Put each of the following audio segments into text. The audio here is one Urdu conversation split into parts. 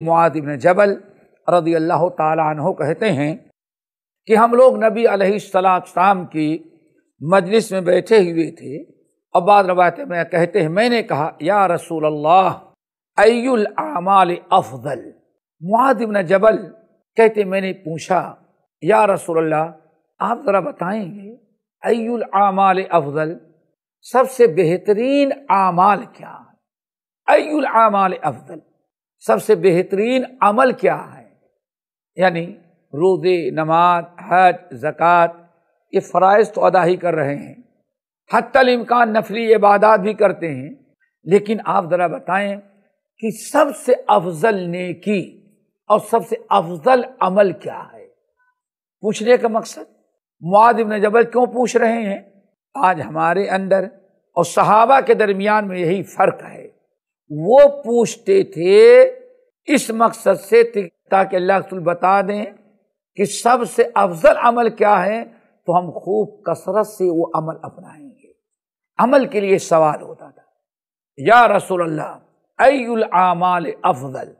معادب جبل رضی اللہ تعالیٰ عنہ کہتے ہیں کہ ہم لوگ نبی علیہ السلام کی مجلس میں بیٹھے ہوئے تھے۔ اور بعض روایت میں کہتے ہیں، میں نے کہا، یا رسول اللہ، ای العمال افضل؟ معادب جبل کہتے، میں نے پوچھا، یا رسول اللہ، آپ ذرا بتائیں گے، ای العمال افضل؟ سب سے بہترین اعمال کیا ہے؟ ای العمال افضل؟ سب سے بہترین عمل کیا ہے؟ یعنی روزے، نماز، حج، زکوٰۃ، یہ فرائض تو ادا ہی کر رہے ہیں۔ حت الامکان نفلی عبادات بھی کرتے ہیں۔ لیکن آپ ذرا بتائیں کہ سب سے افضل نیکی اور سب سے افضل عمل کیا ہے؟ پوچھنے کا مقصد؟ معاد ابن جبل کیوں پوچھ رہے ہیں؟ آج ہمارے اندر اور صحابہ کے درمیان میں یہی فرق ہے۔ وہ پوچھتے تھے، اس مقصد سے تاکہ اللہ رسول بتا دیں کہ سب سے افضل عمل کیا ہے، تو ہم خوب کثرت سے وہ عمل اپنائیں گے۔ عمل کے لیے سوال ہوتا تھا۔ یا رسول اللہ، ای العمال افضل؟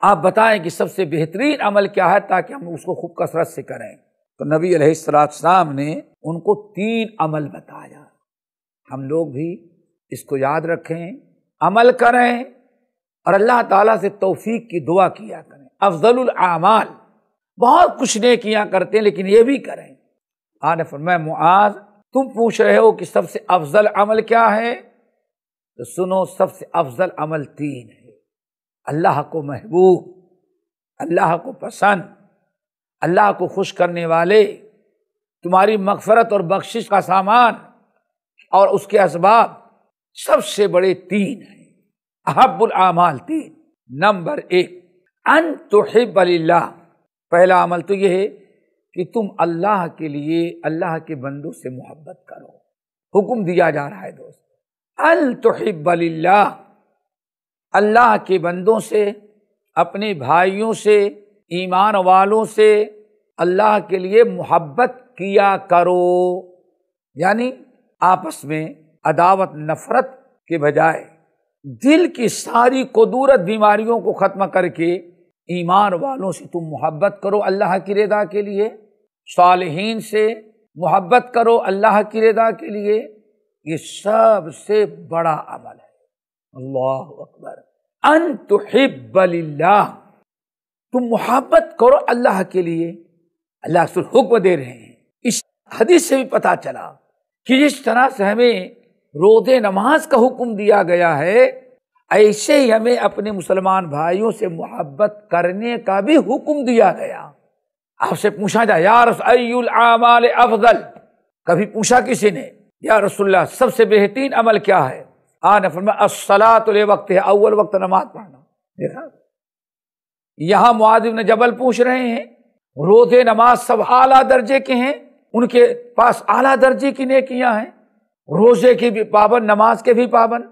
آپ بتائیں کہ سب سے بہترین عمل کیا ہے تاکہ ہم اس کو خوب کثرت سے کریں۔ تو نبی علیہ السلام نے ان کو تین عمل بتایا۔ ہم لوگ بھی اس کو یاد رکھیں۔ عمل کریں اور اللہ تعالیٰ سے توفیق کی دعا کیا کریں۔ افضل العمال بہت کچھ نے کیا کرتے ہیں لیکن یہ بھی کریں۔ فرمایا، معاذ، تم پوچھ رہے ہو کہ سب سے افضل عمل کیا ہے؟ تو سنو، سب سے افضل عمل تین ہے۔ اللہ کو محبوب، اللہ کو پسند، اللہ کو خوش کرنے والے، تمہاری مغفرت اور بخشش کا سامان اور اس کے اسباب۔ سب سے بڑے تین ہیں۔ احب العمال تین۔ نمبر ایک، ان تحب اللہ پہلا عمل تو یہ ہے کہ تم اللہ کے لیے، اللہ کے بندوں سے محبت کرو۔ حکم دیا جا رہا ہے دوست۔ التحب اللہ اللہ کے بندوں سے، اپنے بھائیوں سے، ایمان والوں سے اللہ کے لیے محبت کیا کرو۔ یعنی آپس میں عداوت، نفرت کے بجائے دل کی ساری قدورت بیماریوں کو ختم کر کے ایمان والوں سے تم محبت کرو اللہ کی رضا کے لیے، صالحین سے محبت کرو اللہ کی رضا کے لیے۔ یہ سب سے بڑا عمل ہے۔ اللہ اکبر۔ ان تحب اللہ تم محبت کرو اللہ کے لیے۔ اللہ سے حکم دے رہے ہیں۔ اس حدیث سے بھی پتا چلا کہ جس طرح سے ہمیں روز نماز کا حکم دیا گیا ہے، ایسے ہی ہمیں اپنے مسلمان بھائیوں سے محبت کرنے کا بھی حکم دیا گیا۔ آپ سے پوچھا جائے، یا رسول العمال افضل؟ کبھی پوچھا کسی نے، یا رسول اللہ، سب سے بہترین عمل کیا ہے؟ السلاۃ وقت ہے اول وقت نماز پڑھنا۔ دیکھا، یہاں معذب نے جبل پوچھ رہے ہیں روز نماز سب اعلیٰ درجے کے ہیں؟ ان کے پاس اعلیٰ درجے کی نیکیاں ہیں؟ روزے کی بھی پابند، نماز کے بھی پابند۔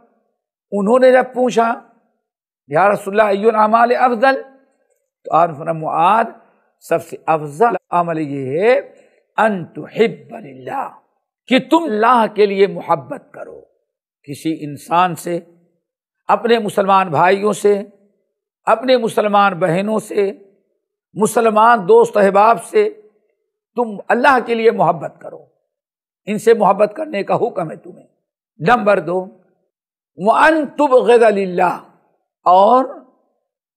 انہوں نے جب پوچھا، یا رسول اللہ عمال افضل؟ تو معاد سب سے افضل عمل یہ ہے، ان تحب اللہ کہ تم اللہ کے لیے محبت کرو۔ کسی انسان سے، اپنے مسلمان بھائیوں سے، اپنے مسلمان بہنوں سے، مسلمان دوست احباب سے تم اللہ کے لیے محبت کرو۔ ان سے محبت کرنے کا حکم ہے تمہیں۔ نمبر دو وہ ان تب غیر اللہ اور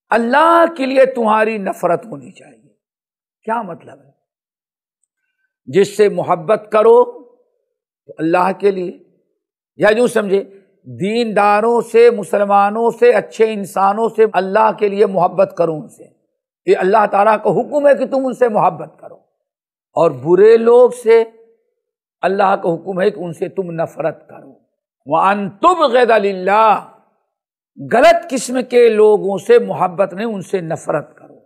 اللہ کے لیے تمہاری نفرت ہونی چاہیے۔ کیا مطلب ہے؟ جس سے محبت کرو تو اللہ کے لیے۔ یا یوں سمجھے، دینداروں سے، مسلمانوں سے، اچھے انسانوں سے اللہ کے لیے محبت کرو ان سے۔ یہ اللہ تعالیٰ کا حکم ہے کہ تم ان سے محبت کرو۔ اور برے لوگ سے اللہ کا حکم ہے کہ ان سے تم نفرت کرو۔ وہ غید اللہ غلط قسم کے لوگوں سے محبت نہیں، ان سے نفرت کرو۔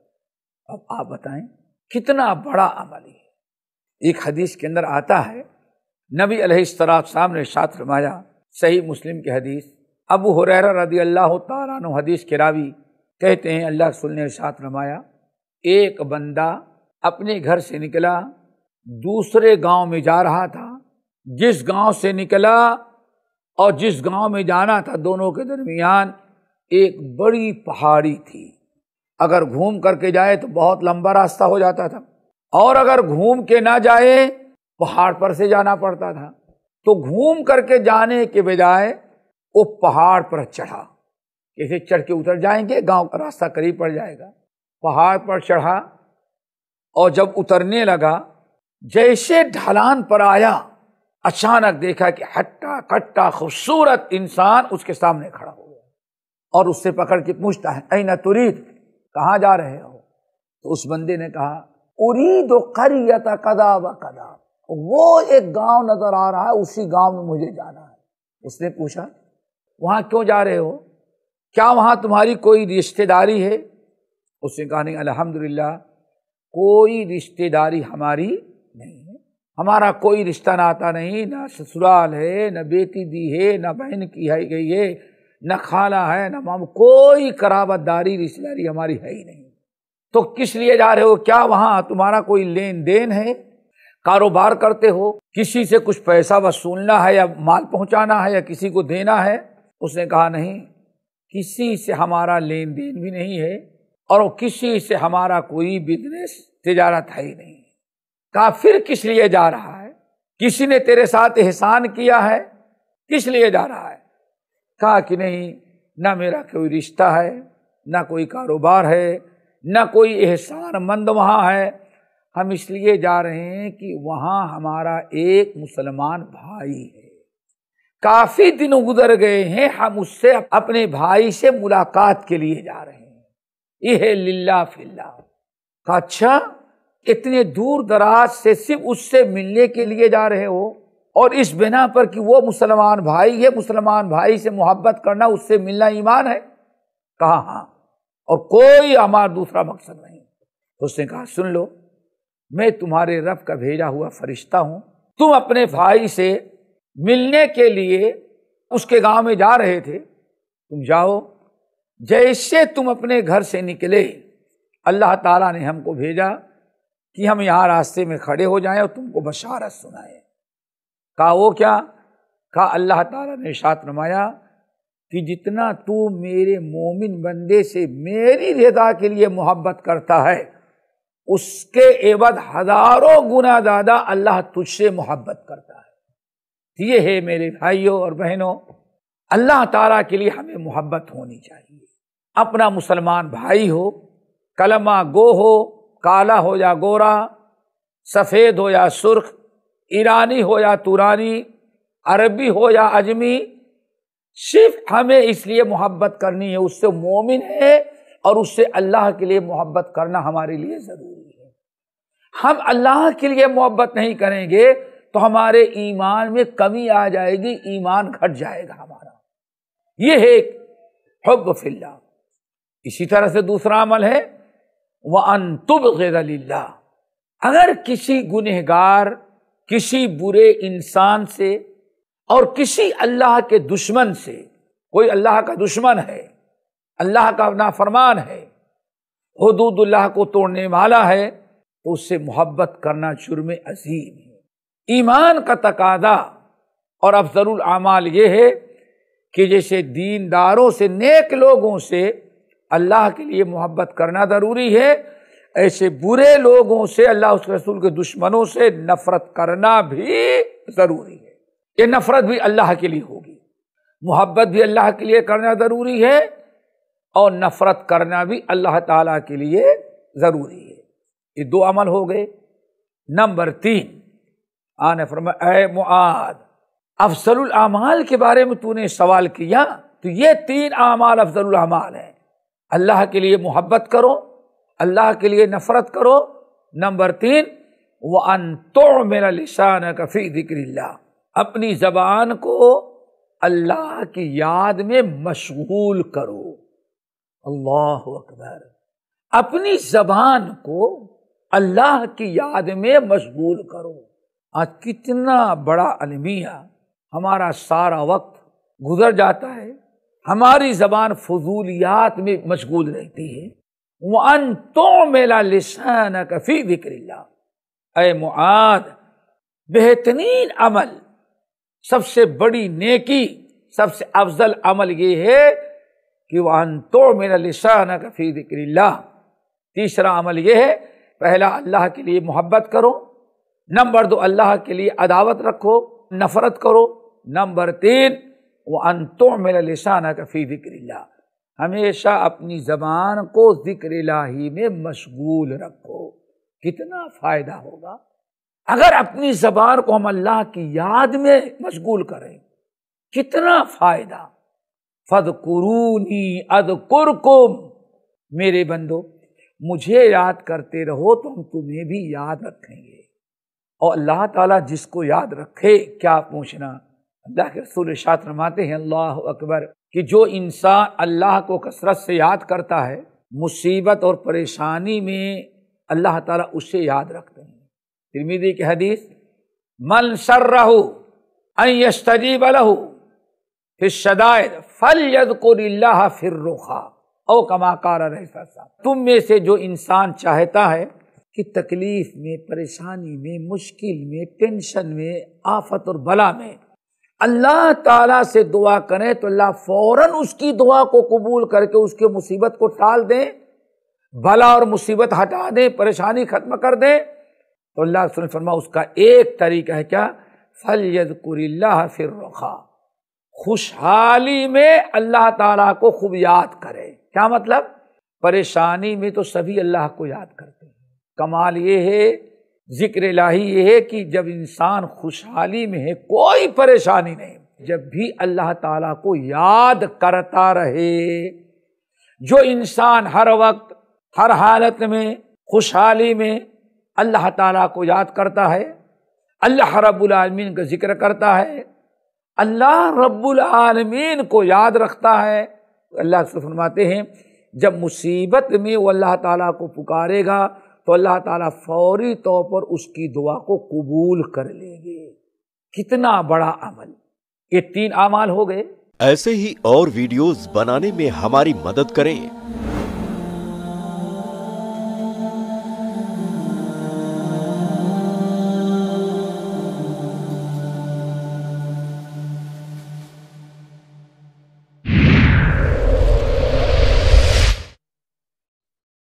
اب آپ بتائیں، کتنا بڑا عمل ہے۔ ایک حدیث کے اندر آتا ہے، نبی علیہ السلاط صاحب نے شاط فرمایا، صحیح مسلم کی حدیث۔ ابو حریر رضی اللہ تعالیٰ عنہ حدیث کے راوی کہتے ہیں، اللہ رسول نے ساتھ رمایا ایک بندہ اپنے گھر سے نکلا، دوسرے گاؤں میں جا رہا تھا۔ جس گاؤں سے نکلا اور جس گاؤں میں جانا تھا دونوں کے درمیان، ایک بڑی پہاڑی تھی۔ اگر گھوم کر کے جائے تو بہت لمبا راستہ ہو جاتا تھا۔ اور اگر گھوم کے نہ جائے، پہاڑ پر سے جانا پڑتا تھا۔ تو گھوم کر کے جانے کے بجائے وہ پہاڑ پر چڑھا۔ کیسے چڑھ کے اتر جائیں گے، گاؤں کا راستہ قریب پڑ جائے گا۔ پہاڑ پر چڑھا اور جب اترنے لگا، جیسے ڈھلان پر آیا اچانک دیکھا کہ ہٹا کٹا خوبصورت انسان اس کے سامنے کھڑا ہو گیا اور اس سے پکڑ کے پوچھتا ہے اے نہ ترید؟ کہاں جا رہے ہو؟ تو اس بندے نے کہا، ارید و کریتا کدا و کدا وہ ایک گاؤں نظر آ رہا ہے، اسی گاؤں میں مجھے جانا ہے۔ اس نے پوچھا، وہاں کیوں جا رہے ہو؟ کیا وہاں تمہاری کوئی رشتے داری ہے؟ اس نے کہا، نہیں الحمد للہ کوئی رشتے داری ہماری نہیں ہے۔ ہمارا کوئی رشتہ ناتا نہیں، نہ سسرال ہے، نہ بیٹی دی ہے، نہ بہن کی ہے، گئی ہے، نہ خالہ ہے، نہ مام کوئی کراوت داری رشتے داری ہماری ہے ہی نہیں۔ تو کس لیے جا رہے ہو؟ کیا وہاں تمہارا کوئی لین دین ہے؟ کاروبار کرتے ہو؟ کسی سے کچھ پیسہ وصولنا ہے یا مال پہنچانا ہے یا کسی کو دینا ہے؟ اس نے کہا نہیں، کسی سے ہمارا لین دین بھی نہیں ہے اور کسی سے ہمارا کوئی بزنس تجارت ہے ہی نہیں۔ کہا پھر کس لیے جا رہا ہے؟ کسی نے تیرے ساتھ احسان کیا ہے؟ کس لیے جا رہا ہے؟ کہا کہ نہیں، نہ میرا کوئی رشتہ ہے، نہ کوئی کاروبار ہے، نہ کوئی احسان مند وہاں ہے۔ ہم اس لیے جا رہے ہیں کہ وہاں ہمارا ایک مسلمان بھائی ہے۔ کافی دن گزر گئے ہیں، ہم اس سے اپنے بھائی سے ملاقات کے لیے جا رہے ہیں۔ یہ ہے للہ فلّہ اچھا۔ اتنے دور دراز سے صرف اس سے ملنے کے لیے جا رہے ہو اور اس بنا پر کہ وہ مسلمان بھائی ہے، مسلمان بھائی سے محبت کرنا، اس سے ملنا ایمان ہے؟ کہا ہاں؟ اور کوئی ہمارا دوسرا مقصد نہیں۔ اس نے کہا، سن لو، میں تمہارے رب کا بھیجا ہوا فرشتہ ہوں۔ تم اپنے بھائی سے ملنے کے لیے اس کے گاؤں میں جا رہے تھے۔ تم جاؤ، جیسے تم اپنے گھر سے نکلے۔ اللہ تعالیٰ نے ہم کو بھیجا۔ کہ ہم یہاں راستے میں کھڑے ہو جائیں اور تم کو بشارت سنائے کہا وہ کیا؟ کہا اللہ تعالیٰ نے شاط نمایا کہ جتنا تو میرے مومن بندے سے میری رضا کے لیے محبت کرتا ہے، اس کے عبد ہزاروں گنا زیادہ اللہ تجھ سے محبت کرتا ہے۔ یہ ہے میرے بھائیوں اور بہنوں، اللہ تعالیٰ کے لیے ہمیں محبت ہونی چاہیے۔ اپنا مسلمان بھائی ہو، کلمہ گو ہو کالا ہو یا گورا، سفید ہو یا سرخ، ایرانی ہو یا تورانی، عربی ہو یا اجمی، صرف ہمیں اس لیے محبت کرنی ہے، اس سے مومن ہے اور اس سے اللہ کے لیے محبت کرنا ہمارے لیے ضروری ہے۔ ہم اللہ کے لیے محبت نہیں کریں گے تو ہمارے ایمان میں کمی آ جائے گی، ایمان گھٹ جائے گا ہمارا۔ یہ ہے حب فلّہ اسی طرح سے دوسرا عمل ہے۔ وہ انتب غیر اللہ اگر کسی گنہگار، کسی برے انسان سے اور کسی اللہ کے دشمن سے، کوئی اللہ کا دشمن ہے، اللہ کا نافرمان ہے، حدود اللہ کو توڑنے والا ہے، تو اس سے محبت کرنا جرم عظیم ہے۔ ایمان کا تقاضا اور افضل العمال یہ ہے کہ جیسے دینداروں سے، نیک لوگوں سے اللہ کے لیے محبت کرنا ضروری ہے۔ ایسے برے لوگوں سے اللہ اس کے رسول کے دشمنوں سے نفرت کرنا بھی ضروری ہے۔ یہ نفرت بھی اللہ کے لیے ہوگی۔ محبت بھی اللہ کے لیے کرنا ضروری ہے اور نفرت کرنا بھی اللہ تعالی کے لیے ضروری ہے۔ یہ دو عمل ہو گئے۔ نمبر تین آنے فرما اے معاد افضل العمال کے بارے میں تو نے سوال کیا، تو یہ تین اعمال افضل العمال ہیں۔ اللہ کے لیے محبت کرو، اللہ کے لیے نفرت کرو۔ نمبر تین وہ انتو میرا لسان کفی ذکر اللہ اپنی زبان کو اللہ کی یاد میں مشغول کرو۔ اللہ اکبر۔ اپنی زبان کو اللہ کی یاد میں مشغول کرو۔ آج کتنا بڑا المیہ، ہمارا سارا وقت گزر جاتا ہے۔ ہماری زبان فضولیات میں مشغول رہتی ہے۔ وہ ان تو میلا لسان کفی بکر اللہ اے معاد بہترین عمل، سب سے بڑی نیکی، سب سے افضل عمل یہ ہے کہ وہ انتو میرا لسان فی ذکر اللہ تیسرا عمل یہ ہے، پہلا اللہ کے لیے محبت کرو۔ نمبر دو، اللہ کے لیے عداوت رکھو۔ نفرت کرو۔ نمبر تین وہ انتو میرا لسان فی ذکر اللہ ہمیشہ اپنی زبان کو ذکر الہی میں مشغول رکھو۔ کتنا فائدہ ہوگا؟ اگر اپنی زبان کو ہم اللہ کی یاد میں مشغول کریں، کتنا فائدہ؟ فد قرونی اد میرے بندو، مجھے یاد کرتے رہو، تو ہم تمہیں بھی یاد رکھیں گے۔ اور اللہ تعالیٰ جس کو یاد رکھے، کیا پوچھنا؟ اللہ کے رسول شاط رماتے ہیں، اللہ اکبر، کہ جو انسان اللہ کو کثرت سے یاد کرتا ہے، مصیبت اور پریشانی میں اللہ تعالیٰ اسے یاد رکھتے ہیں۔ ترمیدی کی حدیث، من سر رہو ایجیب الح شدائد فل ید کو اللہ فر رخا او کما کار تم میں سے جو انسان چاہتا ہے کہ تکلیف میں، پریشانی میں، مشکل میں، ٹینشن میں، آفت اور بلا میں اللہ تعالیٰ سے دعا کریں تو اللہ فوراً اس کی دعا کو قبول کر کے اس کے مصیبت کو ٹال دیں بلا اور مصیبت ہٹا دیں، پریشانی ختم کر دیں۔ تو اللہ فرما اس کا ایک طریقہ ہے کیا؟ فل ید اللہ فر رخا خوشحالی میں اللہ تعالیٰ کو خوب یاد کرے کیا مطلب؟ پریشانی میں تو سبھی اللہ کو یاد کرتے ہیں۔ کمال یہ ہے ذکر الہی یہ ہے کہ جب انسان خوشحالی میں ہے، کوئی پریشانی نہیں۔ جب بھی اللہ تعالیٰ کو یاد کرتا رہے، جو انسان ہر وقت، ہر حالت میں خوشحالی میں اللہ تعالیٰ کو یاد کرتا ہے، اللہ رب العالمین کا ذکر کرتا ہے، اللہ رب العالمین کو یاد رکھتا ہے۔ اللہ سے فرماتے ہیں، جب مصیبت میں وہ اللہ تعالیٰ کو پکارے گا تو اللہ تعالیٰ فوری طور پر اس کی دعا کو قبول کر لیں گے۔ کتنا بڑا عمل۔ یہ تین اعمال ہو گئے۔ ایسے ہی اور ویڈیوز بنانے میں ہماری مدد کریں۔